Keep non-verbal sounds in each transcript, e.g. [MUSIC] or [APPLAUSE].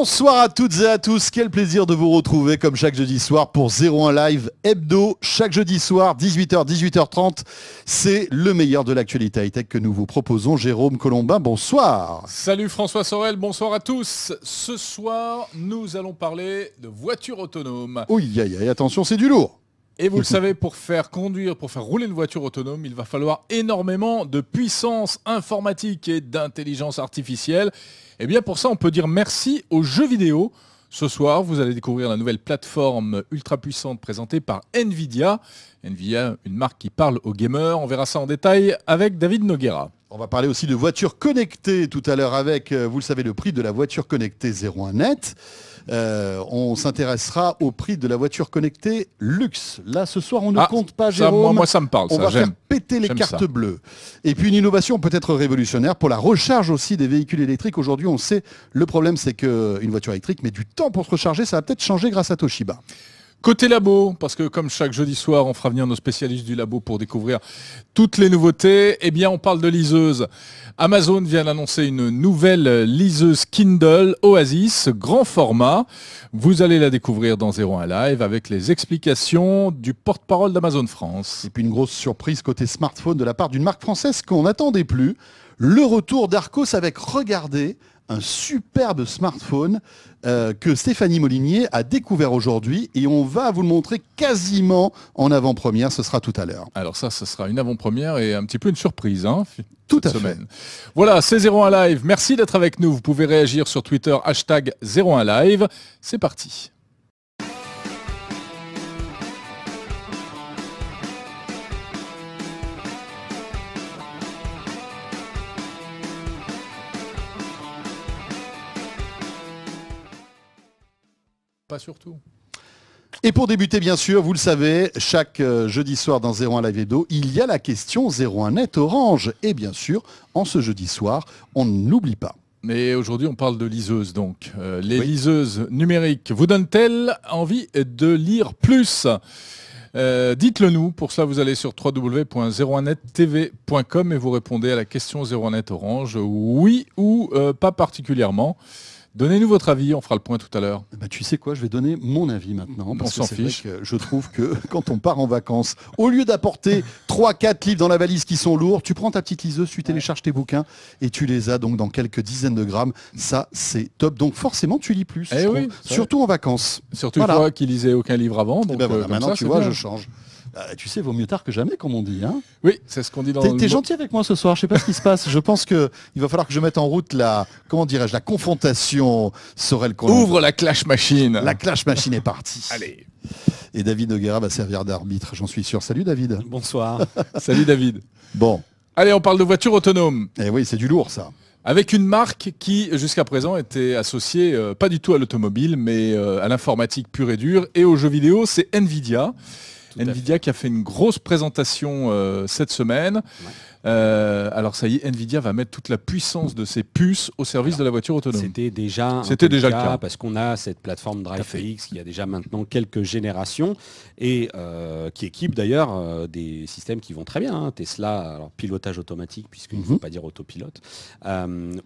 Bonsoir à toutes et à tous, quel plaisir de vous retrouver comme chaque jeudi soir pour 01 Live Hebdo. Chaque jeudi soir, 18h, 18h30, c'est le meilleur de l'actualité high-tech que nous vous proposons. Jérôme Colombin, bonsoir. Salut François Sorel, bonsoir à tous. Ce soir, nous allons parler de voitures autonomes. Oui, aïe, aïe, attention, c'est du lourd. Et vous le savez, pour faire conduire, pour faire rouler une voiture autonome, il va falloir énormément de puissance informatique et d'intelligence artificielle. Et bien pour ça, on peut dire merci aux jeux vidéo. Ce soir, vous allez découvrir la nouvelle plateforme ultra puissante présentée par Nvidia. Nvidia, une marque qui parle aux gamers. On verra ça en détail avec David Noguera. On va parler aussi de voitures connectées tout à l'heure avec, euh, vous le savez, le prix de la voiture connectée 01net. Euh, on s'intéressera au prix de la voiture connectée luxe. Là, ce soir, on ne Ah, compte pas, ça, Jérôme. moi, moi, ça me parle, On ça, va faire péter les cartes ça. bleues. Et puis une innovation peut-être révolutionnaire pour la recharge aussi des véhicules électriques. Aujourd'hui, on sait, le problème, c'est qu'une voiture électrique met du temps pour se recharger. Ça va peut-être changer grâce à Toshiba. Côté labo, parce que comme chaque jeudi soir, on fera venir nos spécialistes du labo pour découvrir toutes les nouveautés, eh bien on parle de liseuse. Amazon vient d'annoncer une nouvelle liseuse Kindle Oasis, grand format. Vous allez la découvrir dans 01 Live avec les explications du porte-parole d'Amazon France. Et puis une grosse surprise côté smartphone de la part d'une marque française qu'on n'attendait plus. Le retour d'Arcos avec, regardez, un superbe smartphone euh, que Stéphanie Molinier a découvert aujourd'hui et on va vous le montrer quasiment en avant-première, ce sera tout à l'heure. Alors ça, ce sera une avant-première et un petit peu une surprise. Hein, Tout à fait. semaine. Voilà, c'est 01 Live. Merci d'être avec nous. Vous pouvez réagir sur Twitter, hashtag 01 Live. C'est parti. Pas surtout. Et pour débuter, bien sûr, vous le savez, chaque euh, jeudi soir dans 01 Live Edo, il y a la question 01 Net Orange. Et bien sûr, en ce jeudi soir, on n'oublie pas. Mais aujourd'hui, on parle de liseuses, donc. Euh, les Oui. liseuses numériques vous donnent-elles envie de lire plus? Euh, Dites-le nous. Pour cela, vous allez sur www.01nettv.com et vous répondez à la question 01net Orange. Oui ou euh, pas particulièrement. Donnez-nous votre avis, on fera le point tout à l'heure. Bah, tu sais quoi, je vais donner mon avis maintenant. Parce On s'en vrai fiche. que je trouve que [LAUGHS] quand on part en vacances, au lieu d'apporter 3-4 livres dans la valise qui sont lourds, tu prends ta petite liseuse, tu télécharges tes bouquins et tu les as donc dans quelques dizaines de grammes. Ça, c'est top. Donc forcément, tu lis plus. Eh oui, Surtout en vacances. Surtout Voilà. toi qui lisais aucun livre avant. Et Donc, ben euh, voilà, maintenant, ça, tu vois, bien. je change. Euh, tu sais, vaut mieux tard que jamais, comme on dit. Hein Oui, c'est ce qu'on dit dans T'es le t'es gentil avec moi ce soir, je sais pas ce qui se passe. Je pense qu'il va falloir que je mette en route la, comment dirais-je, la confrontation Sorel. Ouvre la clash machine. La clash machine est partie. Allez. Et David Noguera va servir d'arbitre, j'en suis sûr. Salut David. Bonsoir. [LAUGHS] Salut David. Bon, Allez, on parle de voitures autonomes. eh oui, c'est du lourd ça. Avec une marque qui, jusqu'à présent, était associée euh, pas du tout à l'automobile, mais euh, à l'informatique pure et dure et aux jeux vidéo, c'est Nvidia. Nvidia qui a fait une grosse présentation euh, cette semaine. Euh, alors ça y est, Nvidia va mettre toute la puissance de ses puces au service de la voiture autonome. C'était déjà, C'était déjà le cas. parce qu'on a cette plateforme. DrivePX qui a déjà maintenant quelques générations et euh, qui équipe d'ailleurs euh, des systèmes qui vont très bien. hein. Tesla, alors pilotage automatique puisqu'il ne faut Mhm. pas dire autopilote,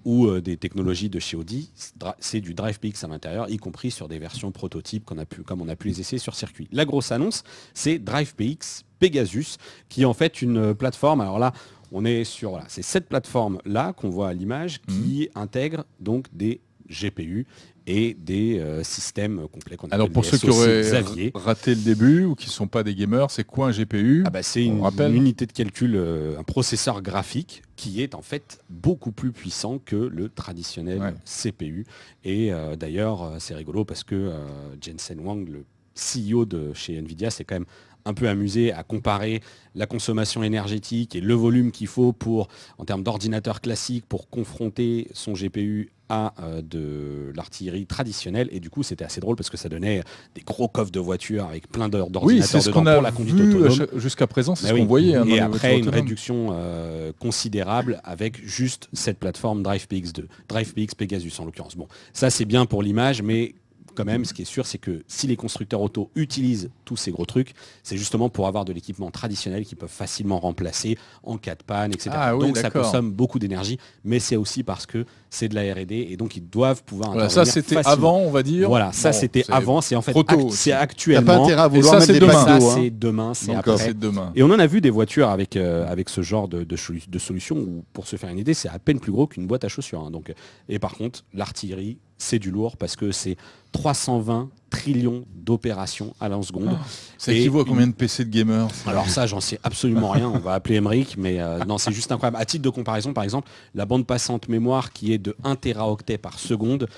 ou des technologies de chez Audi. C'est du DrivePX à l'intérieur, y compris sur des versions prototypes qu'on a pu, comme on a pu les essayer sur circuit. La grosse annonce, c'est DrivePX Pegasus, qui est en fait une plateforme. Alors là, on est sur voilà, c'est cette plateforme là qu'on voit à l'image qui intègre donc des GPU et des euh, systèmes complets qu'on Alors pour ceux qui auraient Xavier. raté le début ou qui ne sont pas des gamers, c'est quoi un GPU Ah bah, c'est une, unité de calcul, euh, un processeur graphique qui est en fait beaucoup plus puissant que le traditionnel Ouais. CPU. Et euh, d'ailleurs, euh, c'est rigolo parce que euh, Jensen Huang, le CEO de chez Nvidia, s'est quand même un peu amusé à comparer la consommation énergétique et le volume qu'il faut pour, en termes d'ordinateur classique, pour confronter son GPU à euh, de l'artillerie traditionnelle. Et du coup, c'était assez drôle parce que ça donnait des gros coffres de voitures avec plein d'heures Oui, d'ordinateurs c'est ce dedans qu'on a pour la conduite vu autonome. jusqu'à présent, c'est Bah ce oui. qu'on voyait. hein, et après, une réduction euh, considérable avec juste cette plateforme DrivePX2, DrivePX Pegasus en l'occurrence. Bon, ça c'est bien pour l'image, mais quand même, ce qui est sûr, c'est que si les constructeurs auto utilisent tous ces gros trucs, c'est justement pour avoir de l'équipement traditionnel qu'ils peuvent facilement remplacer en cas de panne, etc. Ah oui, donc ça consomme beaucoup d'énergie, mais c'est aussi parce que c'est de la R&D et donc ils doivent pouvoir Voilà, ça c'était avant, on va dire. Voilà, ça Bon, c'était avant, c'est en fait act- c'est T'as pas actuellement. intérêt à Et vouloir ça, c'est demain. Hein. c'est demain, c'est après. Demain. Et on en a vu des voitures avec, euh, avec ce genre de, de, solu- de solution où, pour se faire une idée, c'est à peine plus gros qu'une boîte à chaussures. hein. Donc, et par contre, l'artillerie, c'est du lourd parce que c'est 320 trillions d'opérations à la seconde. Ça Et équivaut à combien de PC de gamers Alors ça, j'en sais absolument rien. On va appeler Emmerich, mais euh, non, c'est juste incroyable. À titre de comparaison, par exemple, la bande passante mémoire qui est de 1 teraoctet par seconde,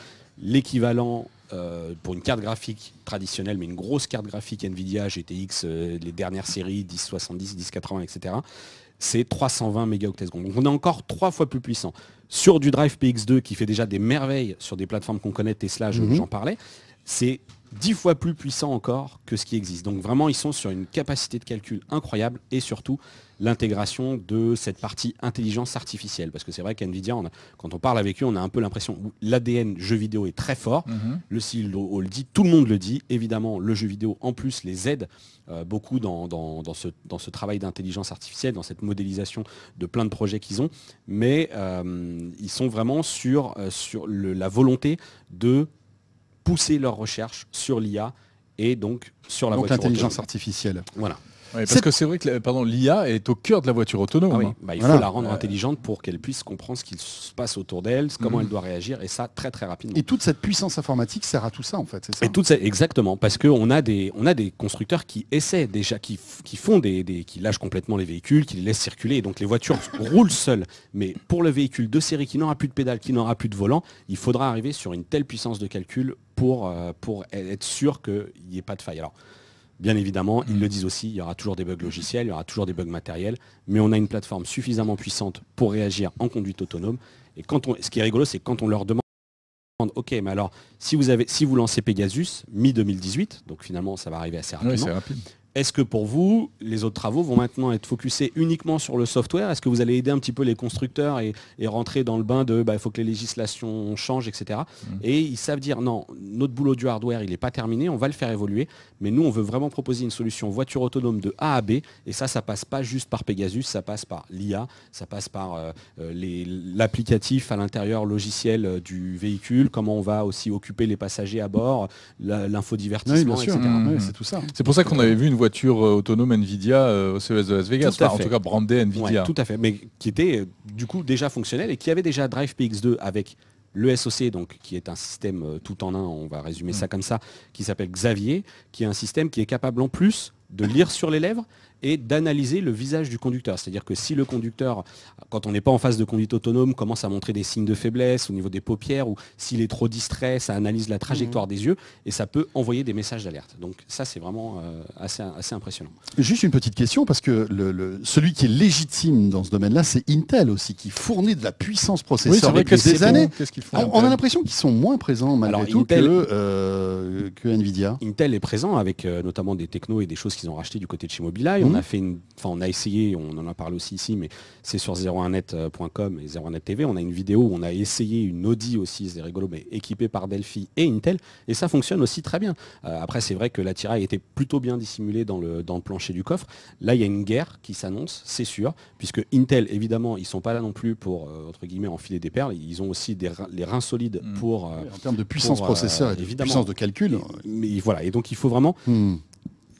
l'équivalent euh, pour une carte graphique traditionnelle, mais une grosse carte graphique Nvidia GTX, euh, les dernières séries 1070, 1080, etc. C'est 320 mégaoctets secondes. Donc on est encore trois fois plus puissant. Sur du Drive PX2 qui fait déjà des merveilles sur des plateformes qu'on connaît, Tesla, Mhm. j'en parlais, c'est 10 fois plus puissant encore que ce qui existe. Donc vraiment, ils sont sur une capacité de calcul incroyable et surtout l'intégration de cette partie intelligence artificielle. Parce que c'est vrai qu'NVIDIA, on a- quand on parle avec eux, on a un peu l'impression que l'ADN jeu vidéo est très fort. Mhm. Le CEO le dit, tout le monde le dit. Évidemment, le jeu vidéo, en plus, les aide euh, beaucoup dans, dans- dans ce, dans ce travail d'intelligence artificielle, dans cette modélisation de plein de projets qu'ils ont. Mais euh, ils sont vraiment sur, euh, sur le- la volonté de pousser leurs recherches sur l'IA et donc sur la Donc voiture l'intelligence artificielle. Voilà. Parce que c'est vrai que pardon, l'IA est au cœur de la voiture autonome. Ah oui, hein. bah, il Voilà. faut la rendre intelligente pour qu'elle puisse comprendre ce qui se passe autour d'elle, comment Mhm. elle doit réagir, et ça très très rapidement. Et toute cette puissance informatique sert à tout ça, en fait, c'est ça Et exactement, parce qu'on a des, on a des constructeurs qui essaient déjà, qui, f- qui font des, des- qui lâchent complètement les véhicules, qui les laissent circuler, et donc les voitures [LAUGHS] roulent seules. Mais pour le véhicule de série qui n'aura plus de pédale, qui n'aura plus de volant, il faudra arriver sur une telle puissance de calcul pour, euh, pour être sûr qu'il n'y ait pas de faille. Alors, bien évidemment, ils le disent aussi, il y aura toujours des bugs logiciels, il y aura toujours des bugs matériels, mais on a une plateforme suffisamment puissante pour réagir en conduite autonome. Et quand on, ce qui est rigolo, c'est quand on leur demande Ok, mais alors, si vous, avez, si vous lancez Pegasus, mi-2018, donc finalement ça va arriver assez Oui, rapidement, c'est rapide. Est-ce que pour vous, les autres travaux vont maintenant être focusés uniquement sur le software? Est-ce que vous allez aider un petit peu les constructeurs et, et rentrer dans le bain de bah, il faut que les législations changent, etc. Mm. Et ils savent dire non, notre boulot du hardware, il n'est pas terminé, on va le faire évoluer, mais nous, on veut vraiment proposer une solution voiture autonome de A à B, et ça, ça passe pas juste par Pegasus, ça passe par l'IA, ça passe par euh, euh, les- l'applicatif à l'intérieur logiciel euh, du véhicule, comment on va aussi occuper les passagers à bord, Oui, l'infodivertissement, etc. Mm. Ouais, c'est tout ça. C'est pour ça qu'on avait vu une voiture euh, autonome Nvidia euh, au CES de Las Vegas. Enfin, en tout cas, brandée Ouais, Nvidia. tout à fait, mais qui était euh, du coup déjà fonctionnel et qui avait déjà Drive PX2 avec le SOC, donc qui est un système tout en un, on va résumer Mm. ça comme ça, qui s'appelle Xavier, qui est un système qui est capable en plus de lire sur les lèvres et d'analyser le visage du conducteur. C'est-à-dire que si le conducteur, quand on n'est pas en phase de conduite autonome, commence à montrer des signes de faiblesse au niveau des paupières ou s'il est trop distrait, ça analyse la trajectoire des yeux et ça peut envoyer des messages d'alerte. Donc ça, c'est vraiment euh, assez, assez impressionnant. Juste une petite question, parce que le, le- celui qui est légitime dans ce domaine-là, c'est Intel aussi, qui fournit de la puissance processeur depuis que des années. Font on a l'impression qu'ils sont moins présents malgré Alors, tout Intel- que, euh, que Nvidia. Intel est présent avec euh, notamment des technos et des choses qu'ils ont racheté du côté de chez Mobileye. On a fait une, enfin on a essayé, on en a parlé aussi ici, mais c'est sur 01net.com et 01net TV. On a une vidéo où on a essayé une Audi aussi, c'est rigolo, mais équipée par Delphi et Intel, et ça fonctionne aussi très bien. Euh, après, c'est vrai que l'attirail était plutôt bien dissimulé dans le, dans le plancher du coffre. Là, il y a une guerre qui s'annonce, c'est sûr, puisque Intel, évidemment, ils sont pas là non plus pour euh, entre guillemets enfiler des perles. Ils ont aussi des reins- les reins solides Mhm. pour. euh, En termes de puissance pour, euh, processeur et de évidemment. puissance de calcul. mais voilà, et donc il faut vraiment Hmm.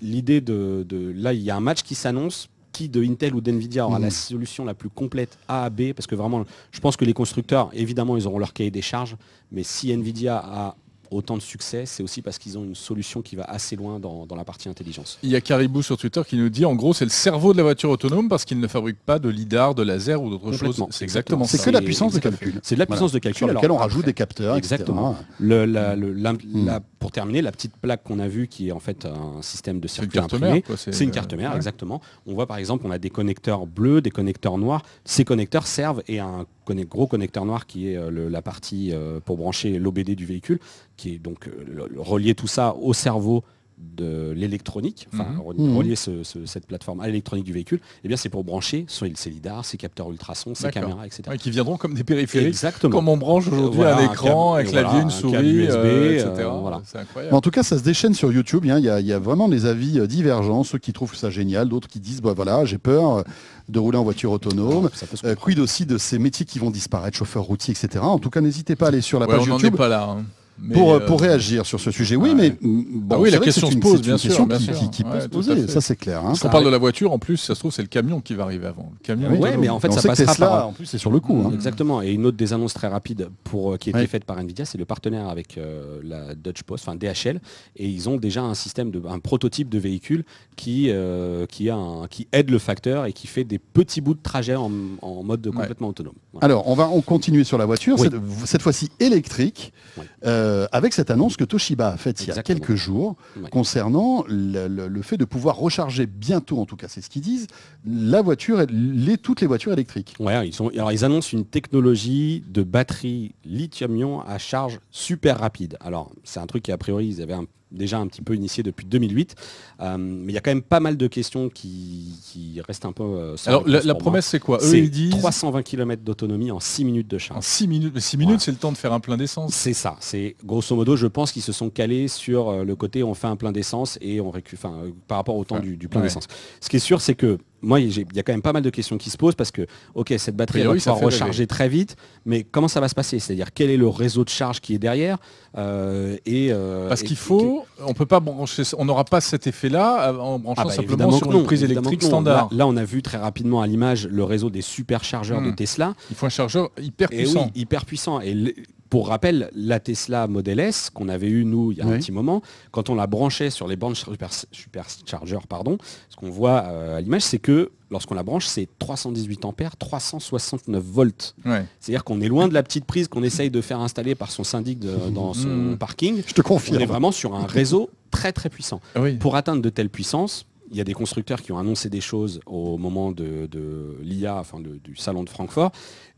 L'idée de, de- Là, il y a un match qui s'annonce. Qui de Intel ou d'NVIDIA aura Mhm. la solution la plus complète A à B? Parce que vraiment, je pense que les constructeurs, évidemment, ils auront leur cahier des charges. Mais si NVIDIA a autant de succès, c'est aussi parce qu'ils ont une solution qui va assez loin dans, dans la partie intelligence. Il y a Caribou sur Twitter qui nous dit en gros c'est le cerveau de la voiture autonome parce qu'il ne fabrique pas de lidar, de laser ou d'autres choses. C'est exactement C'est que la puissance de calcul. C'est de la Voilà. puissance de calcul. Sur alors lequel on après- rajoute des capteurs, Exactement. Le- la- le- la- la- pour terminer, la petite plaque qu'on a vue, qui est en fait un système de C'est une circuit carte imprimé, C'est une carte mère, ouais. exactement. On voit par exemple, on a des connecteurs bleus, des connecteurs noirs. Ces connecteurs servent et un gros connecteur noir qui est euh, la partie euh, pour brancher l'OBD du véhicule, qui est donc euh, relier tout ça au cerveau de l'électronique, enfin Mhm. re- Mhm. relier ce- ce- cette plateforme à l'électronique du véhicule, eh bien c'est pour brancher ses, ses lidars, ses capteurs ultrasons, ses caméras, etc. Ouais, qui viendront comme des périphériques. Exactement. Comme on branche aujourd'hui Voilà, un un écran, un câble- clavier, voilà, une un souris, câble USB, euh, etc. euh, voilà. C'est Mais incroyable. En tout cas, ça se déchaîne sur YouTube. hein. Il y, a, il y a vraiment des avis euh, divergents. Ceux qui trouvent ça génial, d'autres qui disent bah voilà, j'ai peur euh, de rouler en voiture autonome. Euh, quid aussi de ces métiers qui vont disparaître, chauffeur routier, etc. En tout cas, n'hésitez pas à aller sur la Ouais, page on n'en est YouTube pas là. hein. Mais, pour, euh, euh, pour réagir sur ce sujet. Oui, mais bon, Ah oui, la que question se pose, bien une sûr, question bien qui, sûr. qui- qui peut Ouais, se poser. Ça, c'est clair. hein. Parce qu'on parle de la voiture, en plus, ça se trouve, c'est le camion qui va arriver avant. Le camion Oui. Ouais, mais en fait, on ça sait que passera Tesla, par- en plus, c'est sur le coup. hein. Exactement. Et une autre des annonces très rapides pour, euh, qui a été Ouais. faite par Nvidia, c'est le partenaire avec euh, la Dutch Post, enfin DHL, et ils ont déjà un système de, un prototype de véhicule qui, euh, qui, a un- qui aide le facteur et qui fait des petits bouts de trajet en, en mode Ouais. complètement autonome. Voilà. Alors, on va on continuer sur la voiture, Oui. cette, cette fois-ci électrique, Oui. Euh, avec cette annonce que Toshiba a faite il y a quelques jours concernant le, le- le fait de pouvoir recharger bientôt, en tout cas c'est ce qu'ils disent, la voiture, les, toutes les voitures électriques. Ouais, ils, sont, alors ils annoncent une technologie de batterie lithium-ion à charge super rapide. Alors c'est un truc qui a priori ils avaient un- déjà un petit peu initié depuis 2008, euh, mais il y a quand même pas mal de questions qui, qui restent un peu. euh, sans Alors, la, promesse, c'est quoi. Eux, ils disent 320 km d'autonomie en 6 minutes de en charge. 6 minutes. Mais 6 minutes, Voilà. c'est le temps de faire un plein d'essence. C'est ça, c'est grosso modo, je pense qu'ils se sont calés sur euh, le côté on fait un plein d'essence et on récupère, enfin, par rapport au temps Ouais. du, du plein Ouais. d'essence. Ce qui est sûr, c'est que moi, il y a quand même pas mal de questions qui se posent parce que, ok, cette batterie va pouvoir rêver. recharger très vite, mais comment ça va se passer? C'est-à-dire quel est le réseau de charge qui est derrière? Euh, et euh, Parce et- qu'il faut, on peut pas brancher, on n'aura pas cet effet-là euh, en branchant Ah bah, simplement sur une non, prise électrique standard. Là, là, on a vu très rapidement à l'image le réseau des superchargeurs de Hmm. Tesla. Il faut un chargeur hyper Et puissant. oui, hyper puissant. Et pour rappel, la Tesla Model S qu'on avait eu nous il y a Oui. un petit moment, quand on la branchait sur les bandes super, superchargeurs, pardon, ce qu'on voit euh, à l'image, c'est que lorsqu'on la branche, c'est 318 ampères, 369 volts. Ouais. C'est-à-dire qu'on est loin de la petite prise qu'on essaye de faire installer par son syndic de- [LAUGHS] dans son Mm. parking. Je te On est confirme. vraiment sur un réseau très très puissant. Oui. Pour atteindre de telles puissances, il y a des constructeurs qui ont annoncé des choses au moment de, de l'IA, enfin de- du salon de Francfort.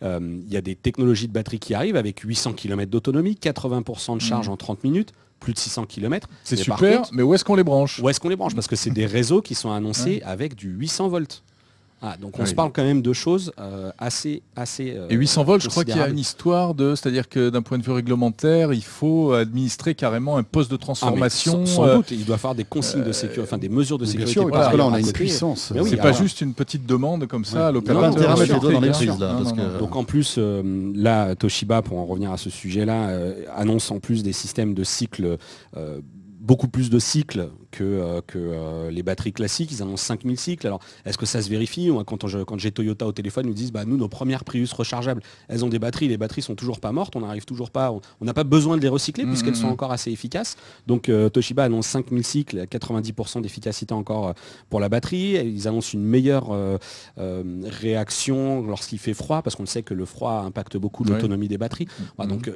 Euh, il y a des technologies de batterie qui arrivent avec 800 km d'autonomie, 80% de charge en 30 minutes, plus de 600 km. C'est super, contre, mais où est-ce qu'on les branche? Où est-ce qu'on les branche? Parce que c'est des réseaux qui sont annoncés avec du 800 volts. Ah, donc on Oui. se parle quand même de choses euh, assez, assez. euh, Et 800 volts, je crois qu'il y a une histoire de, c'est-à-dire que d'un point de vue réglementaire, il faut administrer carrément un poste de Ah, transformation. sans, sans euh, doute, il doit falloir des consignes de sécurité, enfin des mesures de Bien sécurité. sûr, parce que là, on a une puissance. Oui, c'est ah pas juste une petite demande comme ça à Ouais. l'opérateur. Donc en plus, euh, là, Toshiba, pour en revenir à ce sujet-là, euh, annonce en plus des systèmes de cycles, euh, beaucoup plus de cycles que, euh, que euh, les batteries classiques. Ils annoncent 5000 cycles. Alors, est-ce que ça se vérifie Moi, Quand, j'ai Toyota au téléphone, ils nous disent, bah, nous, nos premières Prius rechargeables, elles ont des batteries. Les batteries sont toujours pas mortes. On n'arrive toujours pas, on n'a pas besoin de les recycler Mhm, puisqu'elles sont mhm. encore assez efficaces. Donc euh, Toshiba annonce 5000 cycles, 90% d'efficacité encore pour la batterie. Ils annoncent une meilleure réaction lorsqu'il fait froid, parce qu'on sait que le froid impacte beaucoup l'autonomie des batteries. Donc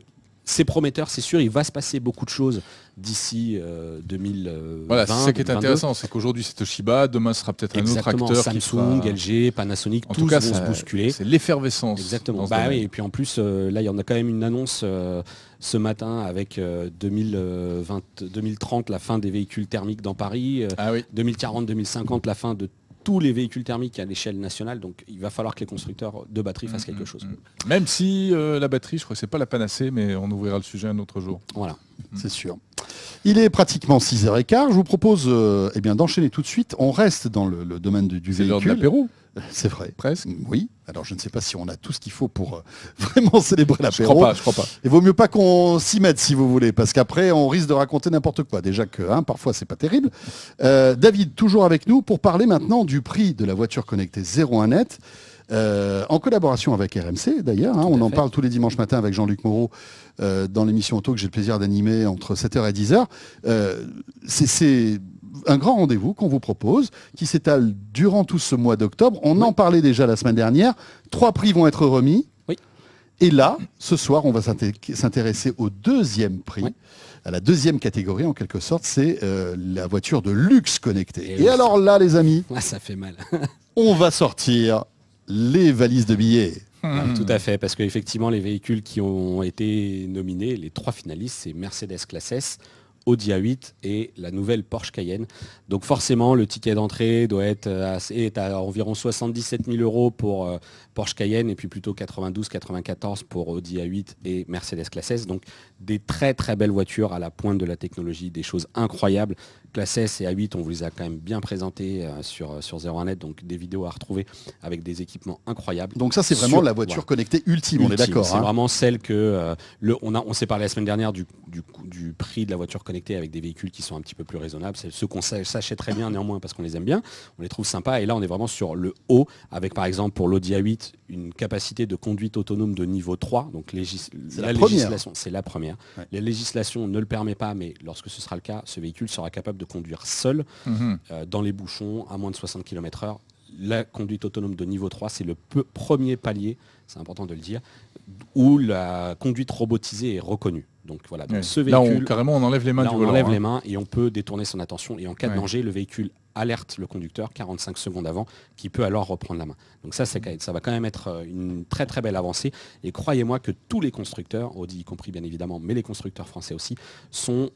c'est prometteur, c'est sûr, il va se passer beaucoup de choses d'ici euh, 2020. Voilà, c'est ça qui est 2022. intéressant, c'est qu'aujourd'hui c'est Toshiba, demain ce sera peut-être un autre acteur Samsung, qui. LG, Panasonic, En tous tout cas, vont ça- se bousculer. c'est l'effervescence. Exactement. Bah oui, et puis en plus, euh, là, il y en a quand même une annonce euh, ce matin avec euh, 2020, 2030, la fin des véhicules thermiques dans Paris, euh, Ah oui. 2040-2050, la fin de tous les véhicules thermiques à l'échelle nationale. Donc il va falloir que les constructeurs de batterie fassent quelque chose. Mm. Même si euh, la batterie, je crois que c'est pas la panacée, mais on ouvrira le sujet un autre jour. Voilà. c'est sûr. Il est pratiquement 6h15. Je vous propose euh, eh bien, d'enchaîner tout de suite. On reste dans le, le domaine du, du C'est l'heure de véhicule. l'apéro, C'est vrai. presque. Oui. Alors je ne sais pas si on a tout ce qu'il faut pour euh, [LAUGHS] vraiment célébrer Je l'apéro. crois pas, je crois pas. Il vaut mieux pas qu'on s'y mette si vous voulez, parce qu'après on risque de raconter n'importe quoi. Déjà que hein, parfois c'est pas terrible. Euh, David, toujours avec nous pour parler maintenant du prix de la voiture connectée 01net. Euh, en collaboration avec RMC d'ailleurs, hein, on en fait. parle tous les dimanches matins avec Jean-Luc Moreau euh, dans l'émission auto que j'ai le plaisir d'animer entre 7h et 10h. Euh, c'est- un grand rendez-vous qu'on vous propose qui s'étale durant tout ce mois d'octobre. On en parlait déjà la semaine dernière. Trois prix vont être remis. Oui. Et là, ce soir, on va s'inté- s'intéresser au deuxième prix, à la deuxième catégorie en quelque sorte, c'est euh, la voiture de luxe connectée. Et Et, oui. alors là, les amis, Ah, ça fait mal. on va sortir les valises de billets. Hmm. Tout à fait, parce qu'effectivement, les véhicules qui ont été nominés, les trois finalistes, c'est Mercedes Classe S, Audi A8 et la nouvelle Porsche Cayenne. Donc forcément, le ticket d'entrée doit être à, est à environ 77 000 euros pour euh, Porsche Cayenne et puis plutôt 92-94 pour Audi A8 et Mercedes Classe S. Donc des très très belles voitures à la pointe de la technologie, des choses incroyables. Classe S et A8, on vous les a quand même bien présentés euh, sur, sur 01net, donc des vidéos à retrouver avec des équipements incroyables. Donc ça c'est vraiment la voiture connectée ultime, on est d'accord. C'est hein. vraiment celle que euh, le, on, a, on s'est parlé la semaine dernière du, du, du, prix de la voiture connectée avec des véhicules qui sont un petit peu plus raisonnables. C'est ceux qu'on s'achète très bien néanmoins parce qu'on les aime bien, on les trouve sympas. Et là on est vraiment sur le haut avec par exemple pour l'Audi A8 une capacité de conduite autonome de niveau 3. Donc la, législation, c'est la première. La législation ne le permet pas, mais lorsque ce sera le cas, ce véhicule sera capable de conduire seul mhm. euh, dans les bouchons à moins de 60 km h la conduite autonome de niveau 3, c'est le premier palier, c'est important de le dire, où la conduite robotisée est reconnue. Donc voilà, ce véhicule, là, carrément, on enlève les mains on enlève hein. les mains et on peut détourner son attention. Et en cas de danger, le véhicule alerte le conducteur 45 secondes avant, qui peut alors reprendre la main. Donc ça, ça va quand même être euh, une très très belle avancée. Et croyez-moi que tous les constructeurs, Audi y compris bien évidemment, mais les constructeurs français aussi, sont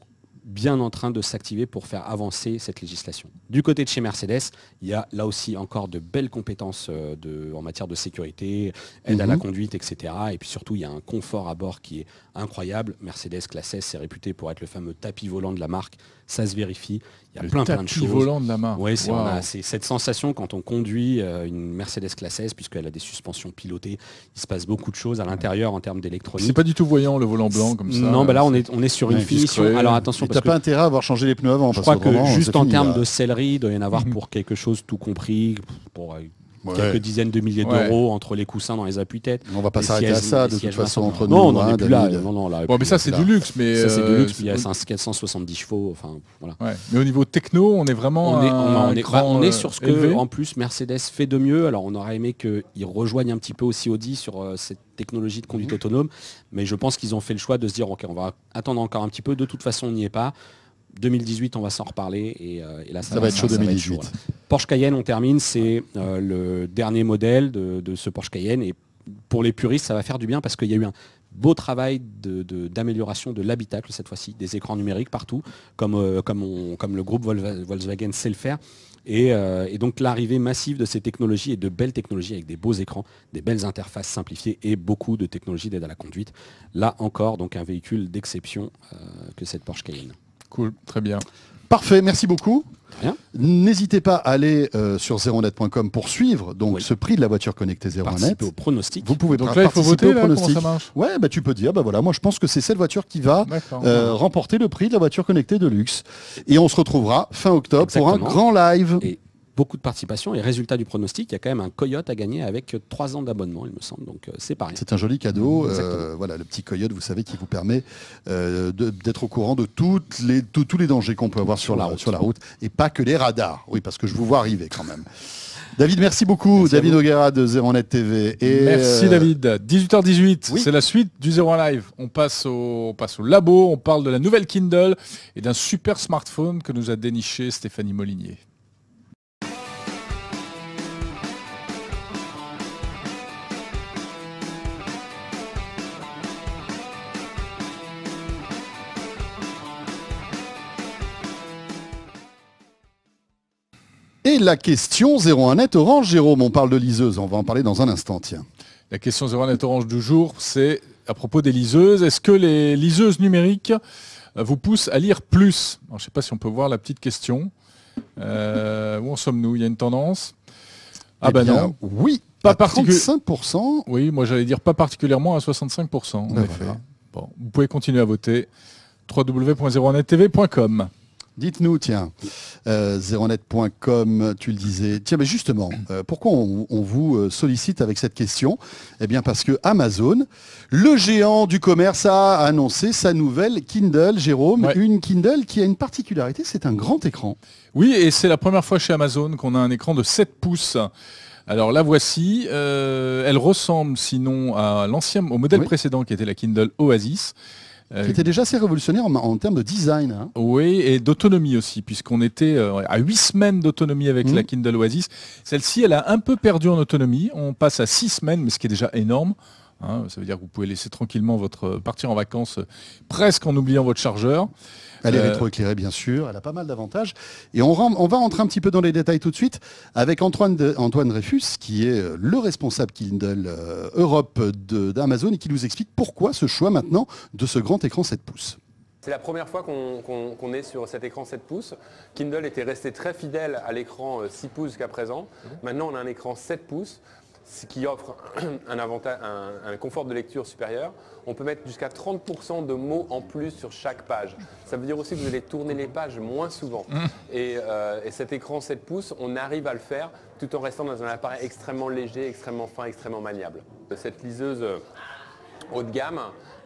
bien en train de s'activer pour faire avancer cette législation. Du côté de chez Mercedes, il y a là aussi encore de belles compétences euh, en matière de sécurité, aide à la mhm. conduite, etc. Et puis surtout, il y a un confort à bord qui est incroyable. Mercedes Classe S est réputé pour être le fameux tapis volant de la marque. Ça se vérifie. Il y a plein, plein de choses. volant de la marque. Oui, c'est cette sensation quand on conduit euh, une Mercedes Classe S, puisqu'elle a des suspensions pilotées. Il se passe beaucoup de choses à l'intérieur en termes d'électronique. C'est pas du tout voyant le volant blanc comme ça. Non, bah là on est, on est sur une finition. Alors attention, pas intérêt à avoir changé les pneus avant. Je crois que juste en termes de sellerie, il doit y en avoir [LAUGHS] pour quelque chose tout compris, pour quelques dizaines de milliers d'euros entre les coussins dans les appuis-têtes. On va pas s'arrêter à ça de toute façon entre nous. Non, on hein, plus là. Non, non, là bon, mais ça c'est du luxe, mais ça c'est du luxe. Il y a 470 chevaux. Enfin, voilà. Mais au niveau techno, on est vraiment on est, est, est, sur ce que en plus Mercedes fait de mieux. Alors on aurait aimé qu'ils rejoignent un petit peu aussi Audi sur euh, cette technologie de conduite mhm. autonome, mais je pense qu'ils ont fait le choix de se dire ok, on va attendre encore un petit peu. De toute façon, on n'y est pas. 2018, on va s'en reparler. Et, euh, là, ça, va, être chaud 2018. Porsche Cayenne, on termine, c'est euh, le dernier modèle de, ce Porsche Cayenne. Et pour les puristes, ça va faire du bien parce qu'il y a eu un beau travail d'amélioration de, l'habitacle cette fois-ci, des écrans numériques partout, comme, euh, comme, comme, le groupe Volkswagen sait le faire. Et, et donc l'arrivée massive de ces technologies et de belles technologies avec des beaux écrans, des belles interfaces simplifiées et beaucoup de technologies d'aide à la conduite. Là encore, donc un véhicule d'exception que cette Porsche Cayenne. Cool, très bien. Parfait, merci beaucoup. N'hésitez pas à aller euh, sur 0net.com pour suivre donc ce prix de la voiture connectée 0net. au pronostic. Vous pouvez donc là, il faut voter, là, comment ça marche? Ouais, bah tu peux dire bah voilà, moi je pense que c'est cette voiture qui va euh, remporter le prix de la voiture connectée de luxe. Et on se retrouvera fin octobre pour un grand live beaucoup de participation et résultat du pronostic, il y a quand même un coyote à gagner avec 3 ans d'abonnement, il me semble. Donc euh, c'est pareil. C'est un joli cadeau. Euh, voilà, le petit coyote, vous savez, qui vous permet euh, d'être au courant de toutes les, tous les dangers qu'on peut avoir sur la, route, sur la route et pas que les radars. Oui, parce que je vous vois arriver quand même. David, merci beaucoup. David Oguera de 01net TV. Et merci David. 18h18, c'est la suite du 01 Live. On passe, au, on passe au labo, on parle de la nouvelle Kindle et d'un super smartphone que nous a déniché Stéphanie Molinier. Et la question 01net Orange, Jérôme, on parle de liseuse, on va en parler dans un instant, tiens. La question 01net Orange du jour, c'est à propos des liseuses. Est-ce que les liseuses numériques euh, vous poussent à lire plus? Je ne sais pas si on peut voir la petite question. Euh, où en sommes-nous? Il y a une tendance? Ah ben non. Oui, pas particulièrement. 35%. Oui, moi j'allais dire pas particulièrement à 65%. En effet. Bon, vous pouvez continuer à voter. www.01nettv.com Dites-nous, tiens, euh, zeronet.com, tu le disais. Tiens, mais justement, euh, pourquoi on, vous euh, sollicite avec cette question? Eh bien, parce que Amazon, le géant du commerce, a annoncé sa nouvelle Kindle, Jérôme. Une Kindle qui a une particularité, c'est un grand écran. Oui, et c'est la première fois chez Amazon qu'on a un écran de 7 pouces. Alors la voici, elle ressemble sinon à l'ancien, au modèle précédent qui était la Kindle Oasis. Euh, qui était déjà assez révolutionnaire en, termes de design. Hein. Oui, et d'autonomie aussi, puisqu'on était euh, à 8 semaines d'autonomie avec la mmh. Kindle Oasis. Celle-ci, elle a un peu perdu en autonomie. On passe à 6 semaines, mais ce qui est déjà énorme. Hein. ça veut dire que vous pouvez laisser tranquillement votre partir en vacances presque en oubliant votre chargeur. Elle est Euh, rétroéclairée, bien sûr. Elle a pas mal d'avantages. Et on, va rentrer un petit peu dans les détails tout de suite avec Antoine, de- Antoine Dreyfus, qui est euh, le responsable Kindle euh, Europe d'Amazon et qui nous explique pourquoi ce choix maintenant de ce grand écran 7 pouces. C'est la première fois qu'on est sur cet écran 7 pouces. Kindle était resté très fidèle à l'écran euh, 6 pouces jusqu'à présent. Maintenant, on a un écran 7 pouces ce qui offre [CLEARS THROAT] un, avantage, un, un confort de lecture supérieur. On peut mettre jusqu'à 30% de mots en plus sur chaque page. Ça veut dire aussi que vous allez tourner les pages moins souvent. Et, euh, et cet écran 7 pouces, on arrive à le faire tout en restant dans un appareil extrêmement léger, extrêmement fin, extrêmement maniable. Cette liseuse euh, haut de gamme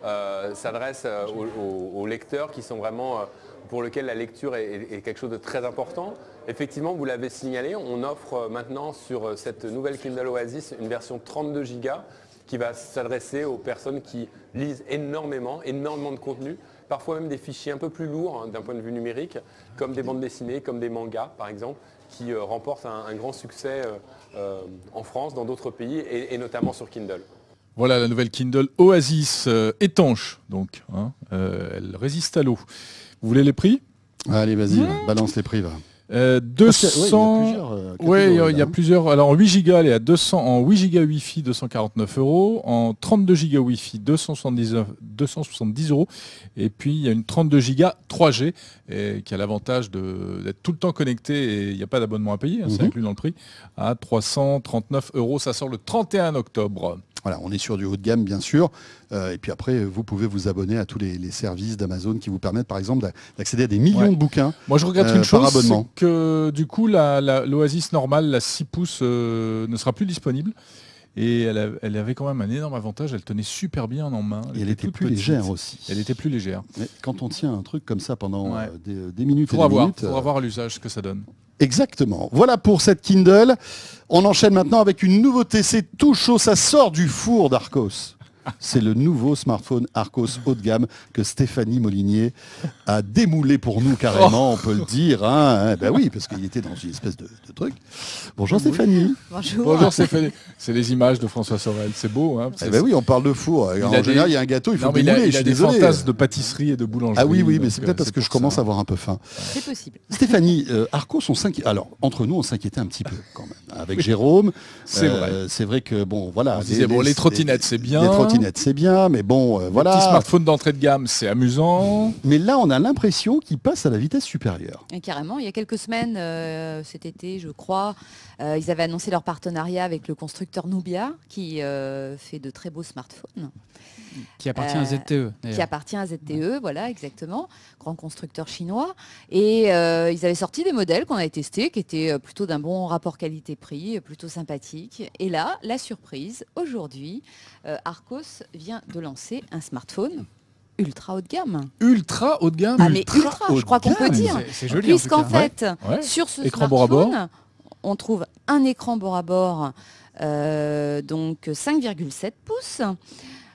euh, s'adresse aux, aux- aux lecteurs qui sont vraiment pour lesquels la lecture est quelque chose de très important. Effectivement, vous l'avez signalé, on offre euh, maintenant sur euh, cette nouvelle Kindle Oasis une version 32 Go qui va s'adresser aux personnes qui lisent énormément, énormément de contenu, parfois même des fichiers un peu plus lourds hein, d'un point de vue numérique, comme des bandes dessinées, comme des mangas par exemple, qui euh, remportent un, un grand succès euh, euh, en France, dans d'autres pays et- et notamment sur Kindle. Voilà la nouvelle Kindle Oasis euh, étanche, donc. hein, euh, elle résiste à l'eau. Vous voulez les prix? Allez, vas-y, balance les prix. Va. Euh, Parce qu'il y a- ouais, il y a 200. plusieurs, euh, Oui, il y a- a catégories, plusieurs. Alors en 8 Go, elle est à 200. En 8 Go Wi-Fi, 249 euros. En 32 Go Wi-Fi, 279 270 euros. Et puis il y a une 32 Go 3G et qui a l'avantage d'être tout le temps connecté et il n'y a pas d'abonnement à payer. hein, C'est Mhm. inclus dans le prix. À 339 euros. Ça sort le 31 octobre. Voilà, on est sur du haut de gamme, bien sûr. Euh, et puis après, vous pouvez vous abonner à tous les, les services d'Amazon qui vous permettent, par exemple, d'a- d'accéder à des millions Ouais. de bouquins. Moi, je regrette Euh, une chose, c'est que du coup, l'Oasis normale, la 6 pouces, euh, ne sera plus disponible. Et elle, a- elle avait quand même un énorme avantage, elle tenait super bien en main. Et elle était plus petite. légère aussi. Elle était plus légère. Mais quand on tient un truc comme ça pendant Ouais. euh, des, des minutes Faudra et des voir, minutes, faudra euh, voir à l'usage ce que ça donne. Exactement. Voilà pour cette Kindle. On enchaîne maintenant avec une nouveauté. C'est tout chaud, ça sort du four d'Arcos. C'est le nouveau smartphone Arcos haut de gamme que Stéphanie Molinier a démoulé pour nous carrément, on peut le dire. Hein. Ben oui, parce qu'il était dans une espèce de, de truc. Bonjour Stéphanie. Bonjour. Bonjour Stéphanie. C'est les images de François Sorel. C'est beau. Hein, Eh ben oui, on parle de four. Il en général, des- il y a un gâteau, il faut Non, mais il démouler. a, il a suis des désolé. fantasmes de pâtisserie et de boulangerie. Ah oui, oui, mais c'est euh, peut-être parce que je commence ça. à avoir un peu faim. C'est possible. [LAUGHS] Stéphanie, euh, Arcos, on s'inquiète. Alors, entre nous, on s'inquiétait un petit peu quand même. Avec Jérôme, C'est euh, vrai. C'est vrai que, bon, voilà. On se disait, bon, les trottinettes, c'est bien. Les c'est bien, mais bon, euh, Petit voilà. smartphone d'entrée de gamme, c'est amusant. Mais là, on a l'impression qu'il passe à la vitesse supérieure. Et carrément, il y a quelques semaines, euh, cet été, je crois, euh, ils avaient annoncé leur partenariat avec le constructeur Nubia, qui euh, fait de très beaux smartphones, Qui appartient Euh, à ZTE. qui d'ailleurs. appartient à ZTE, voilà, exactement, grand constructeur chinois. Et euh, ils avaient sorti des modèles qu'on avait testés, qui étaient euh, plutôt d'un bon rapport qualité-prix, euh, plutôt sympathiques. Et là, la surprise, aujourd'hui, euh, Arcos vient de lancer un smartphone ultra haut de gamme. Ultra haut de gamme. Ah mais ultra ultra, haut je crois qu'on peut dire. C'est- joli Puisqu'en fait, Ouais. sur ce Écran bord à smartphone, bord. on trouve un écran bord à bord, euh, donc 5,7 pouces.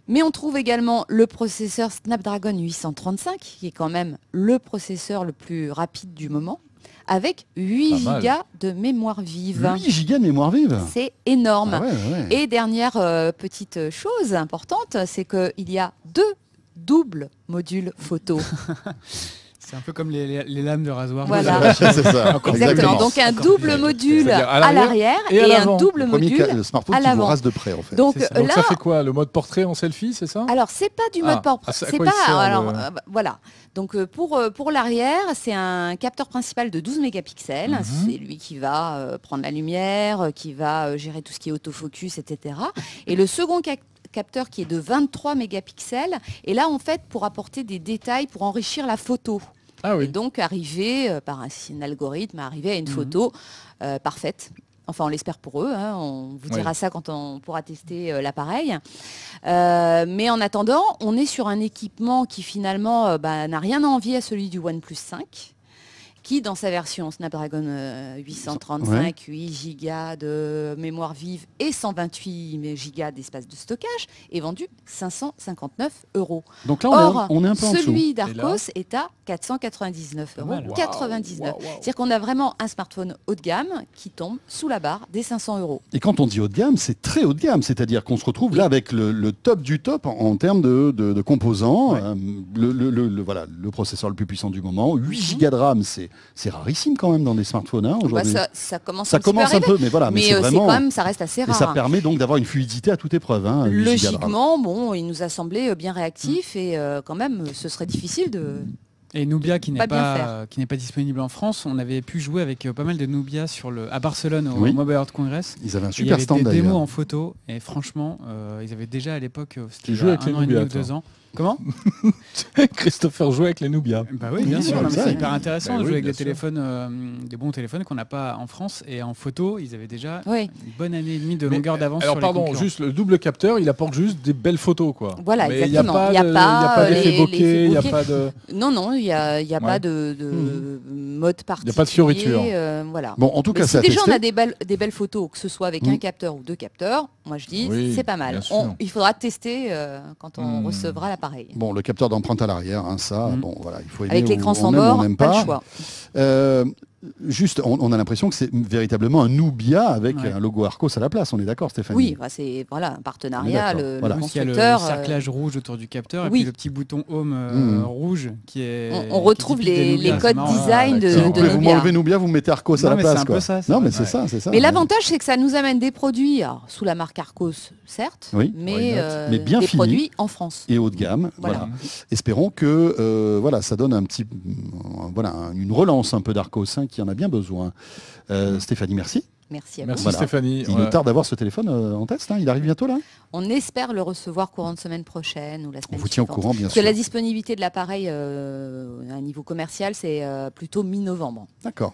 Mais on trouve également le processeur Snapdragon 835, qui est quand même le processeur le plus rapide du moment, avec 8 Pas mal. Go de mémoire vive. 8 gigas de mémoire vive. C'est énorme. Ah ouais, ouais. Et dernière euh, petite chose importante, c'est qu'il y a deux doubles modules photo. [LAUGHS] C'est un peu comme les, les- les lames de rasoir. Voilà. c'est ça. Exactement. Donc un double module à l'arrière et un double module le smartphone à qui vous l'avant. rase de près, en fait. Donc ça. Donc là, ça fait quoi Le mode portrait en selfie, c'est ça? Alors c'est pas du mode Ah. portrait, Ah, c'est pas sert, alors le- euh, bah, voilà. Donc euh, pour euh, pour l'arrière, c'est un capteur principal de 12 mégapixels, Mhm. c'est lui qui va euh, prendre la lumière, euh, qui va euh, gérer tout ce qui est autofocus, etc. Et le second cap- capteur qui est de 23 mégapixels et là en fait pour apporter des détails pour enrichir la photo. Ah Et donc arriver euh, par un, un algorithme, arriver à une photo euh, parfaite. Enfin, on l'espère pour eux. hein, On vous dira ça quand on pourra tester euh, l'appareil. Euh, mais en attendant, on est sur un équipement qui finalement euh, bah, n'a rien à envier à celui du OnePlus 5 qui dans sa version Snapdragon euh, 835, 8 Go de mémoire vive et 128 Go d'espace de stockage est vendu 559 euros. Donc là, on, Or, est, on est un peu celui d'Arcos est à 499 euros. mal. 99. Waouh, waouh. C'est-à-dire qu'on a vraiment un smartphone haut de gamme qui tombe sous la barre des 500 euros. Et quand on dit haut de gamme, c'est très haut de gamme. C'est-à-dire qu'on se retrouve là avec le, le top du top en, en termes de, de- de composants. Ouais. Euh, le, le- le- le- voilà, le processeur le plus puissant du moment. 8 Mhm. Go de RAM, c'est c'est rarissime quand même dans des smartphones hein, Bah, aujourd'hui. ça, ça commence, ça un peu un mais voilà. Mais, mais c'est euh, vraiment. quand même, ça reste assez et rare. ça permet donc d'avoir une fluidité à toute épreuve. Hein, 8 Go de RAM. Logiquement, bon, il nous a semblé euh, bien réactif et euh, quand même, ce serait difficile de. Et Nubia qui n'est Pas qui n'est pas disponible en France, on avait pu jouer avec euh, pas mal de Nubia sur le, à Barcelone au Oui. Mobile World Congress. Ils avaient un Et Il y super avait stand des démos en photo et franchement, euh, ils avaient déjà à l'époque, c'était Tu il a avec un an et demi Nubia, ou deux ans. Comment [LAUGHS] Christopher jouait avec les Nubia. Bah oui, bien Oui, sûr, c'est hyper intéressant Bah de oui, jouer avec des sûr. téléphones, euh, des bons téléphones qu'on n'a pas en France. Et en photo, ils avaient déjà Oui, une bonne année et demie de Mais, longueur d'avance Alors sur pardon, les juste le double capteur, il apporte juste des belles photos quoi. Voilà, Mais exactement. Il n'y Il a a pas, il a euh, d'effet bokeh, il n'y a pas de. non, non, il n'y a, il y a Ouais. pas de, de mode particulier. pas de fioriture. euh, voilà. Bon, en tout cas, si déjà on a des belles, des belles photos, que ce soit avec Mm. un capteur ou deux capteurs, moi je dis Oui, c'est pas mal. On- il faudra tester euh, quand on Mm. recevra l'appareil. Bon, le capteur d'empreinte à l'arrière, hein, ça, Mhm. bon, voilà, il faut aimer Avec l'écran on sans aime ou on bord, n'aime pas, pas. le choix. Euh, juste, on, on a l'impression que c'est véritablement un Nubia avec Ouais. un logo Arcos à la place. On est d'accord, Stéphanie? Oui, bah, c'est voilà, un partenariat. Le, voilà. le En plus, il y a le, constructeur. euh, cerclage rouge autour du capteur et puis le petit bouton home euh, Mhm. rouge qui est. On- on qui est retrouve les- Nubia, les c'est codes marrant. design de- Si vous de pouvez vous Nubia. m'enlever Nubia, vous mettez Arcos Non, à la place. un peu quoi. ça, c'est non, vrai. mais c'est ça, c'est ça. Mais l'avantage, c'est que ça nous amène des produits alors, sous la marque Arcos, certes, Oui. Mais, euh, Mais bien des fini. produits en France. et haut de gamme. Voilà. Espérons que voilà, ça donne un petit, voilà, un- une relance un peu d'Arcos hein, qui en a bien besoin. Euh, Stéphanie, merci. Merci à Merci vous. Voilà. Stéphanie. Il Ouais. nous tarde d'avoir ce téléphone euh, en test. hein. Il arrive bientôt là. On espère le recevoir courant de semaine prochaine ou la On semaine vous tient au courant, bien Parce que sûr. la disponibilité de l'appareil euh, à un niveau commercial, c'est euh, plutôt mi-novembre. D'accord.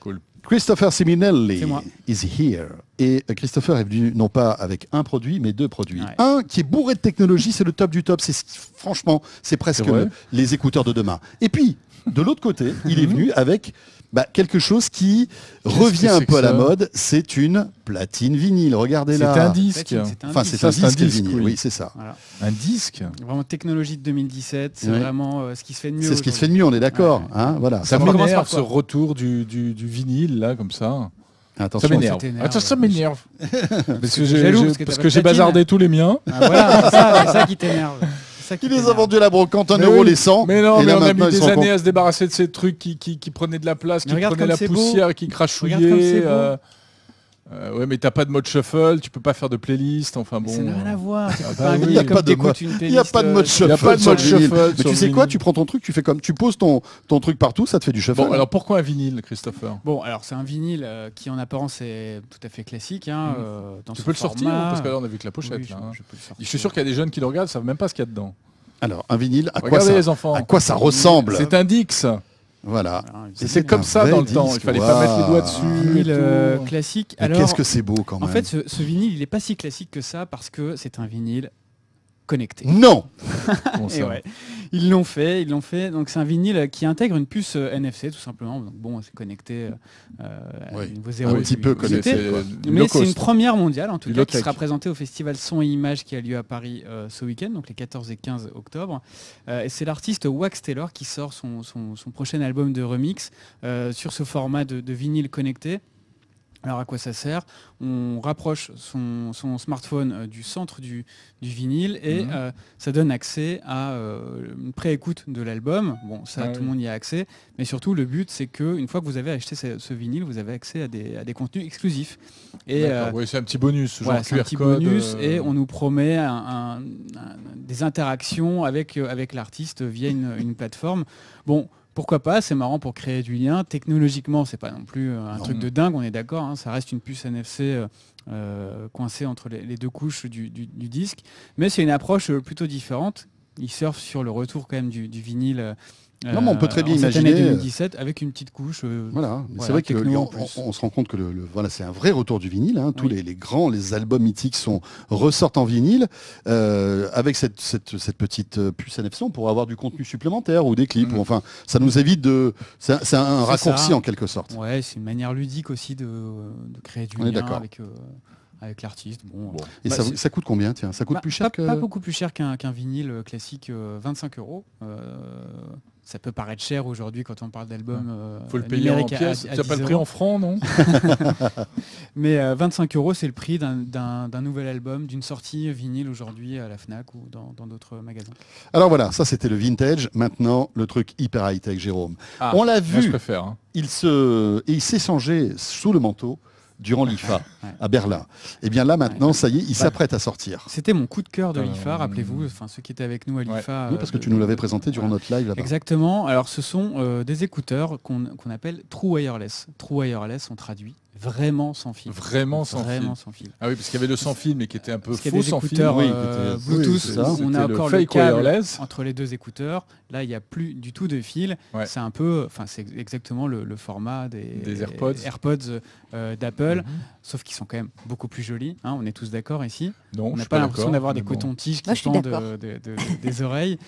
Cool. Christopher Siminelli is here. Et Christopher est venu non pas avec un produit, mais deux produits. Ouais. Un qui est bourré de technologie, c'est le top du top. C'est ce qui- franchement, c'est presque le- les écouteurs de demain. Et puis, de l'autre côté, il est venu avec bah, quelque chose qui revient que un peu à la mode. C'est une platine vinyle. Regardez C'est là. un disque. C'est un Enfin, disque. c'est Ça, un c'est un disque, vinyle. oui. Oui, c'est ça. Voilà. Un disque. Vraiment technologie de 2017, c'est vraiment euh, ce qui se fait de mieux. C'est ce qui se fait de mieux, on est d'accord. Ouais. hein, voilà. Ça on commence m'énerve par ce retour du, du, du vinyle là comme ça. Attention. Ça m'énerve. Attends, ça m'énerve. [LAUGHS] parce que j'ai bazardé tous les miens. Ah, voilà, c'est ça qui t'énerve. [LAUGHS] Ça qui Il les a vendus à la brocante, 1 Mais euro oui. les 100. Mais non, et mais là on a mis des années à se débarrasser de ces trucs qui, qui, qui prenaient de la place, qui prenaient la beau. poussière, qui Regarde comme crachouillaient. Euh, euh, ouais, mais t'as pas de mode shuffle, tu peux pas faire de playlist. Enfin bon. Ça n'a rien à voir. Ah bah oui. Il y a pas de n'y a pas de euh, mode y a shuffle. pas de sur mode shuffle Mais sur tu sais quoi. Tu prends ton truc, tu fais comme tu poses ton, ton truc partout, ça te fait du shuffle. Bon, alors pourquoi un vinyle, Christopher? Bon, alors c'est un vinyle euh, qui en apparence est tout à fait classique. Hein, Mhm. euh, dans Tu peux le sortir. Parce que là, on a vu que la pochette. Oui, je- là, hein. je peux le sortir. Je suis sûr qu'il y a des jeunes qui le regardent, savent même pas ce qu'il y a dedans. Alors, un vinyle, à quoi, ça, les enfants. à quoi ça ressemble? C'est un Dix. Voilà. C'est comme ça dans le temps. Il fallait pas mettre les doigts dessus. Un et vinyle euh, tout. classique. Mais Alors, Qu'est-ce que c'est beau quand même. en fait, ce, ce vinyle, il n'est pas si classique que ça parce que c'est un vinyle connecté. non [LAUGHS] Bon, Et ça. ouais, ils l'ont fait, ils l'ont fait. Donc c'est un vinyle qui intègre une puce euh, NFC tout simplement. Donc bon, c'est connecté euh, à niveau zéro. Un petit peu connecté. Mais c'est une première mondiale en tout cas qui sera présentée au festival Son et Images qui a lieu à Paris euh, ce week-end, donc les 14 et 15 octobre. Euh, et c'est l'artiste Wax Taylor qui sort son, son- son prochain album de remix euh, sur ce format de, de vinyle connecté. Alors à quoi ça sert? On rapproche son, son smartphone euh, du centre du, du vinyle et Mhm. euh, ça donne accès à euh, une préécoute de l'album. Bon, ça, Ah tout oui. le monde y a accès. Mais surtout, le but, c'est que une fois que vous avez acheté ce, ce vinyle, vous avez accès à des, à des contenus exclusifs. Et oui, c'est un petit bonus. voilà, genre c'est un QR petit code, bonus et on nous promet un- un- un- des interactions avec, avec l'artiste via une, une plateforme. Bon, pourquoi pas, c'est marrant pour créer du lien. Technologiquement, c'est pas non plus euh, un Non. truc de dingue, on est d'accord, hein, ça reste une puce NFC euh, euh, coincée entre les, les deux couches du, du- du disque, mais c'est une approche plutôt différente ils surfent sur le retour quand même du, du vinyle. Euh, Non, mais on peut très bien en cette année imaginer, euh, 2017 avec une petite couche. euh, Voilà, c'est vrai que on, se rend compte que le, le- voilà, c'est un vrai retour du vinyle. hein. Tous Oui. les, les grands, les albums mythiques sont ressortent en vinyle. Euh, avec cette, cette- cette petite puce NFC, on pourra avoir du contenu supplémentaire ou des clips. Mm. ou enfin, ça nous évite de. C'est un, raccourci ça. en quelque sorte. Ouais, c'est une manière ludique aussi de, de créer du On lien avec, euh, avec l'artiste. Bon, Bon. Et Bah, ça, ça coûte combien Tiens, ça coûte Bah, plus cher pas, que. pas beaucoup plus cher qu'un qu'un vinyle classique, euh, 25 euros. Euh, ça peut paraître cher aujourd'hui quand on parle d'album. euh, Faut le payer en à- pièces. à Tu n'as pas 10 le prix en francs, non [LAUGHS] Mais euh, 25 euros, c'est le prix d'un- nouvel album, d'une sortie vinyle aujourd'hui à la FNAC ou dans d'autres magasins. Alors voilà, ça c'était le vintage. Maintenant, le truc hyper high-tech, Jérôme. Ah, on l'a Moi, je vu, préfère. hein. il se, et il s'est changé sous le manteau durant l'IFA Ouais. à Berlin. Et bien là maintenant, ça y est, il Bah, s'apprête à sortir. C'était mon coup de cœur de Euh, l'IFA, rappelez-vous, enfin ceux qui étaient avec nous à ouais. l'IFA. Oui, parce que euh, tu nous l'avais présenté durant notre live là-bas. Exactement. Alors, ce sont euh, des écouteurs qu'on qu'on appelle True Wireless. True Wireless, on traduit vraiment sans fil. Vraiment sans Vraiment fil. sans fil. Ah oui, parce qu'il y avait le sans fil, mais qui était un peu faux sans fil. oui, euh, Bluetooth, oui, c'est ça. on a le encore le fake câble wireless. entre les deux écouteurs. Là, il n'y a plus du tout de fil. Ouais. C'est un peu, enfin, c'est exactement le, le format des, Des AirPods. AirPods, euh, d'Apple, Mhm. sauf qu'ils sont quand même beaucoup plus jolis. hein, on est tous d'accord ici. Non, On n'a pas l'impression d'avoir des bon. cotons-tiges qui pendent d'accord. de- de- de- des oreilles.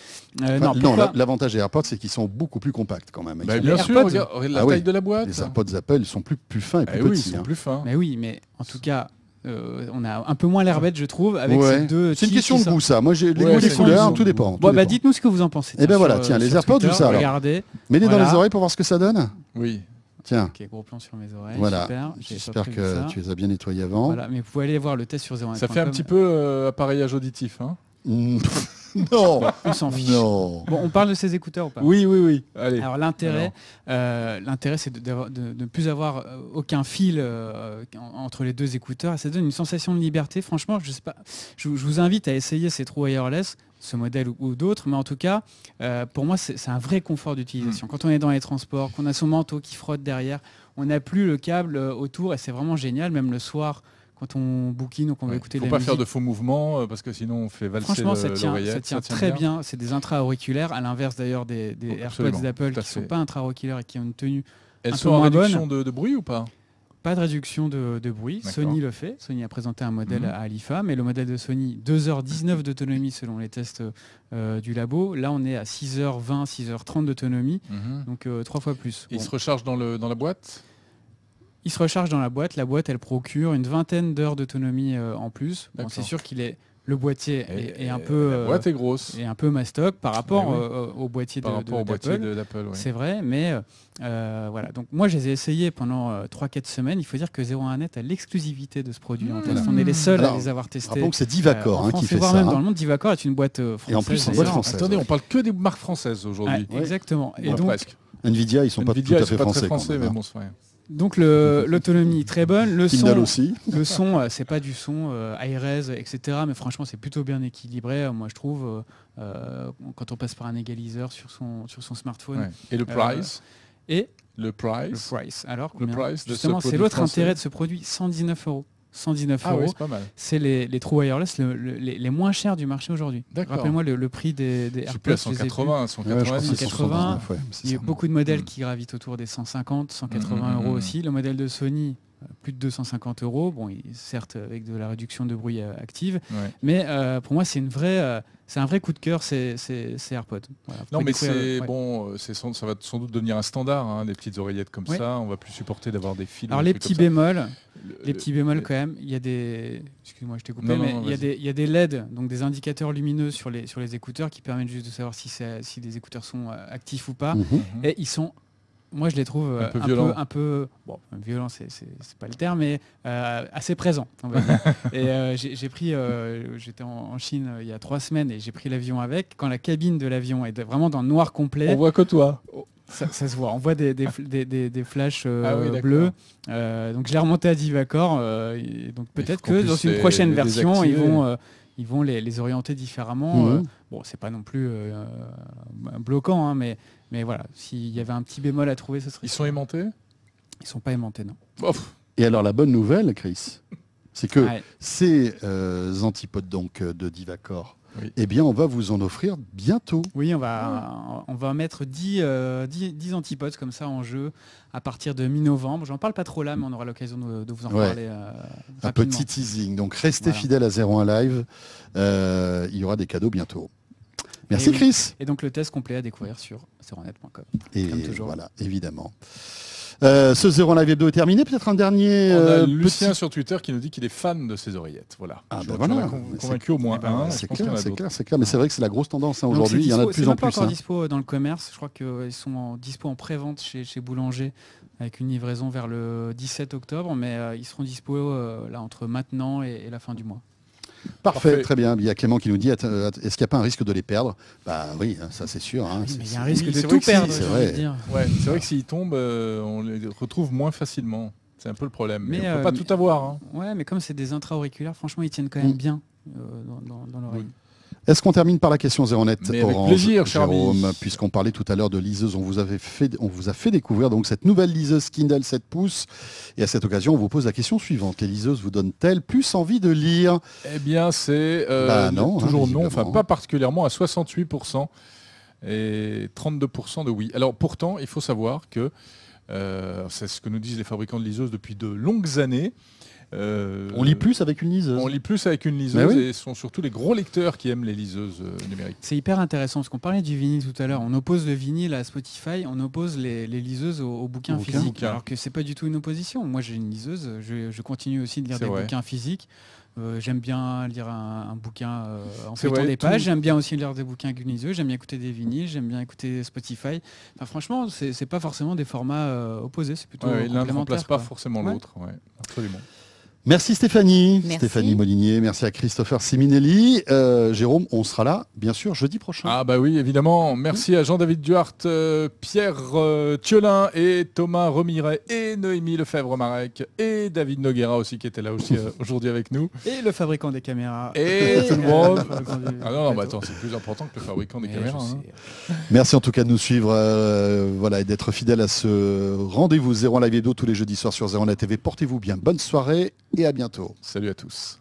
Euh, Enfin, non, non, l'avantage des AirPods, c'est qu'ils sont beaucoup plus compacts quand même. Bah, bien Les sûr, AirPods. regarde, regarde la Ah oui. taille de la boîte. les AirPods Apple, ils sont plus, plus fins et Eh plus oui, petits. ils sont hein. plus fins. Mais oui, mais en tout cas, euh, on a un peu moins l'air bête, je trouve, avec Ouais. ces deux. C'est une question de goût, ça. Moi, j'ai les Ouais, goûts, les couleurs, tout dépend. tout Bon, bah dites-nous ce que vous en pensez. Eh ben voilà, tiens, euh, les AirPods ou ça, alors? Regardez. Mets-les dans les oreilles pour voir ce que ça donne. Oui. Tiens, Ok, gros plan sur mes oreilles. voilà. Super. J'espère que ça. tu les as bien nettoyés avant. Voilà, mais vous pouvez aller voir le test sur 01. Ça fait un petit peu euh, appareillage auditif. Hein. [LAUGHS] [LAUGHS] non, On s'en fiche. non. Bon, on parle de ces écouteurs ou pas oui, oui, oui. Allez. Alors l'intérêt, euh, l'intérêt, c'est de, ne plus avoir euh, aucun fil euh, en- entre les deux écouteurs. Ça donne une sensation de liberté. Franchement, je sais pas. Je, vous- je vous invite à essayer ces True Wireless, ce modèle ou, ou d'autres. Mais en tout cas, euh, pour moi, c'est un vrai confort d'utilisation. Hmm. Quand on est dans les transports, qu'on a son manteau qui frotte derrière, on n'a plus le câble autour et c'est vraiment génial. Même le soir, quand on bouquine ou qu'on va Ouais. écouter Faut de pas la faire musique. de faux mouvements euh, parce que sinon on fait valser Franchement, ça tient, l'oreillette. ça tient très bien. C'est des intra-auriculaires, à l'inverse d'ailleurs des, des Oh, AirPods d'Apple qui ne sont pas intra-auriculaires et qui ont une tenue. Elles un sont peu en moins réduction de, de bruit ou pas? Pas de réduction de, de bruit. Sony le fait. Sony a présenté un modèle Mhm. à l'IFA, mais le modèle de Sony, 2h19 d'autonomie selon les tests euh, du labo. Là, on est à 6h20, 6h30 d'autonomie, donc euh, trois fois plus. Il Bon. se recharge dans, le, dans la boîte? Il se recharge dans la boîte. La boîte, elle procure une vingtaine d'heures d'autonomie euh, en plus. Bon, c'est sûr qu'il est le boîtier est, est un Et peu La euh, boîte est grosse est un peu mastoc par rapport oui. euh, au boîtier par de, d'Apple. ouais. C'est vrai, mais euh, voilà. Donc moi, je les ai essayés pendant euh, 3-4 semaines. Il faut dire que 01net a l'exclusivité de ce produit en test. Mmh. On est les seuls Alors, à les avoir testés. Que c'est euh, Divacor hein, qui et fait voire ça. même dans hein. le monde, Divacor est une boîte euh, française. Et en plus, en boîte d'ailleurs. française. Attendez, on parle que des marques françaises aujourd'hui. Ouais, Exactement. Et Ouais, donc, presque. Nvidia, ils sont pas Nvidia, tout à ils fait sont pas très français. mais hein. bon. Donc l'autonomie très bonne. Le Kindle son, aussi. le son, euh, c'est pas du son euh, etc. Mais franchement, c'est plutôt bien équilibré. euh, Moi, je trouve. euh, quand on passe par un égaliseur sur son sur son smartphone. Ouais. Et le price Et Le le price. Alors, Le combien price de ce justement, c'est l'autre intérêt de ce produit. 119 euros. 119 Ah oui, euros. c'est pas mal. c'est les, les True Wireless le- le- les, les moins chers du marché aujourd'hui. D'accord. Rappelez-moi le, le prix des, des Je suis plus à AirPods. je les ai plus. 180, Ouais, je crois que 190. c'est 180. 179, ouais, c'est Il y a beaucoup de modèles Mm. qui gravitent autour des 150, 180 Mm, mm, euros aussi. Le modèle de Sony, plus de 250 euros. Bon, certes avec de la réduction de bruit euh, active, Ouais. mais euh, pour moi c'est une vraie, euh, c'est un vrai coup de cœur ces, ces, ces AirPods. Voilà, Non, mais c'est ouais. bon, c'est ça va sans doute devenir un standard, hein, des petites oreillettes comme ça. On va plus supporter d'avoir des fils. Alors des les petits bémols, Le- les le- petits bémols quand même, il y a des, excuse-moi je t'ai coupé, Non, mais non, il y, a des, il y a des LED, donc des indicateurs lumineux sur les, sur les écouteurs qui permettent juste de savoir si, si les écouteurs sont actifs ou pas. Mhm. Et ils sont, moi je les trouve euh, Un peu violents. un peu, bon, violent, c'est pas le terme, mais euh, assez dire. [LAUGHS] et euh, j'ai pris, euh, j'étais en, en Chine il y a trois semaines et j'ai pris l'avion avec. Quand la cabine de l'avion est vraiment dans le noir complet, On voit que toi. ça, ça se voit. On voit des, des, des- des- des flashs Ah oui, bleus. Donc je l'ai remonté à Divacor. donc peut-être que dans une prochaine version, ils vont, ils vont les, les orienter différemment. Mhm. Bon, c'est pas non plus bloquant, hein, mais, mais voilà. S'il y avait un petit bémol à trouver, ce serait. Ils sont aimantés? Ils sont pas aimantés, non. Et alors la bonne nouvelle, Chris, c'est que Ouais. ces euh, antipodes donc euh, de Divacor Oui. eh bien on va vous en offrir bientôt. Oui, on va, on va mettre 10, euh, 10, 10 antipodes comme ça en jeu à partir de mi-novembre. J'en parle pas trop là, mais on aura l'occasion de, de vous en Ouais. parler. euh, Un petit teasing. Donc restez Voilà. fidèles à 01 Live. Euh, il y aura des cadeaux bientôt. Merci Et oui. Chris. Et donc le test complet à découvrir sur serronet.com. Et Comme toujours. voilà, évidemment. Euh, ce 01 Live hebdo est terminé. Peut-être un dernier. On a euh, Lucien petit- sur Twitter qui nous dit qu'il est fan de ses oreillettes. Voilà. Ah, ben voilà. convaincu au moins Eh ben, un. C'est clair, c'est clair, c'est clair. Mais c'est vrai que c'est la grosse tendance hein, aujourd'hui. Il y en a de plus en pas plus. encore hein. dispo dans le commerce. Je crois qu'ils sont en dispo en pré-vente chez, chez Boulanger avec une livraison vers le 17 octobre, mais euh, ils seront dispo euh, là entre maintenant et, et la fin du mois. Parfait, Parfait. très bien. Il y a Clément qui nous dit est-ce qu'il n'y a pas un risque de les perdre? Bah oui, hein, ça c'est sûr. hein. Oui, mais il y a un risque oui, de tout si, perdre, c'est vrai. Ouais, c'est vrai que s'ils tombent, euh, on les retrouve moins facilement. C'est un peu le problème. Mais, Mais, on peut euh, pas mais- tout avoir. hein. Ouais, mais comme c'est des intra-auriculaires, franchement, ils tiennent quand même Mm. bien euh, dans, dans- dans l'oreille. Est-ce qu'on termine par la question 01net Mais avec plaisir. Jérôme, puisqu'on parlait tout à l'heure de liseuse, on vous, avait fait, on vous a fait découvrir donc cette nouvelle liseuse Kindle 7 pouces. Et à cette occasion, on vous pose la question suivante. Les liseuses vous donnent-elles plus envie de lire? Eh bien, c'est euh, Bah non, hein, toujours non, enfin pas particulièrement à 68% et 32% de oui. Alors pourtant, il faut savoir que euh, c'est ce que nous disent les fabricants de liseuses depuis de longues années. Euh, On lit plus avec une liseuse On lit plus avec une Bah liseuse oui. et ce sont surtout les gros lecteurs qui aiment les liseuses euh, numériques. C'est hyper intéressant parce qu'on parlait du vinyle tout à l'heure. On oppose le vinyle à Spotify, on oppose les, les liseuses aux, aux bouquins physiques. Alors que c'est pas du tout une opposition. Moi j'ai une liseuse, je, je continue aussi de lire des vrai. bouquins physiques. Euh, j'aime bien lire un, un bouquin euh, en feuilletant des tout- pages. J'aime bien aussi lire des bouquins avec une liseuse. J'aime bien écouter des vinyles. J'aime bien écouter Spotify. Enfin, franchement, c'est pas forcément des formats euh, opposés. C'est plutôt Ouais, L'un ne remplace pas forcément Ouais. l'autre. ouais, absolument. Merci Stéphanie, Merci. Stéphanie Molinier, merci à Christopher Siminelli. Euh, Jérôme, on sera là, bien sûr, jeudi prochain. Ah bah oui, évidemment. Merci à Jean-David Duarte, euh, Pierre euh, Thiolin et Thomas Remiret et Noémie Lefebvre-Marek et David Noguera aussi qui était là aussi euh, aujourd'hui avec nous. Et le fabricant des caméras. Et tout le monde. [LAUGHS] Ah non, non, bah attends, c'est plus important que le fabricant des Mais caméras. hein. Merci en tout cas de nous suivre euh, voilà, et d'être fidèle à ce rendez-vous 01 Live Hebdo tous les jeudis soirs sur 01 TV. Portez-vous bien, bonne soirée et à bientôt. Salut à tous.